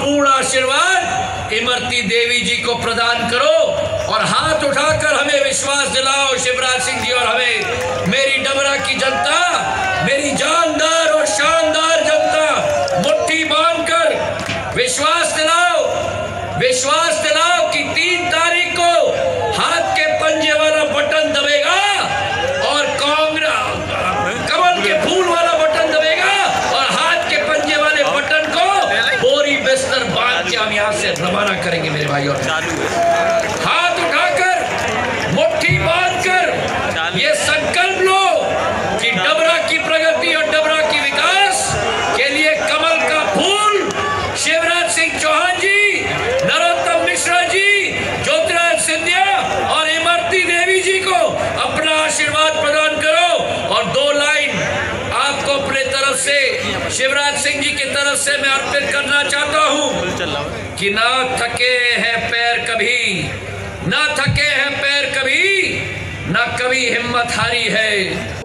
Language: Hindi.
पूर्ण आशीर्वाद इमरती देवी जी को प्रदान करो और हाथ उठाकर हमें विश्वास दिलाओ शिवराज सिंह जी और हमें। मेरी डबरा की जनता, मेरी जानदार और शानदार जनता, मुट्ठी बांधकर विश्वास दिलाओ, विश्वास हम यहाँ से रवाना करेंगे मेरे भाई और चालू हाथ उठाकर मुट्ठी बांधकर ये संकल्प लो कि डबरा की प्रगति और डबरा की विकास के लिए कमल का फूल शिवराज सिंह चौहान जी नरोत्तम मिश्रा जी ज्योतिराज सिंधिया और इमरती देवी जी को अपना आशीर्वाद प्रदान करो और दो लाइन आपको अपने तरफ़ से शिवराज सिंह जी की तरफ़ से मैं अर्पित करना चाहता हूँ। है। कि ना थके हैं पैर कभी, ना थके हैं पैर कभी, ना कभी हिम्मत हारी है।